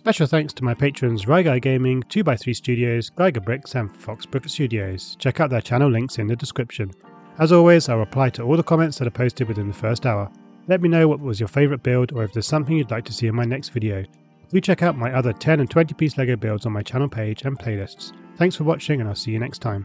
Special thanks to my patrons Ryguy Gaming, 2x3 Studios, Geiger Bricks, and Fox Brickr Studios. Check out their channel links in the description. As always, I'll reply to all the comments that are posted within the first hour. Let me know what was your favourite build or if there's something you'd like to see in my next video. Do check out my other 10 and 20 piece LEGO builds on my channel page and playlists. Thanks for watching and I'll see you next time.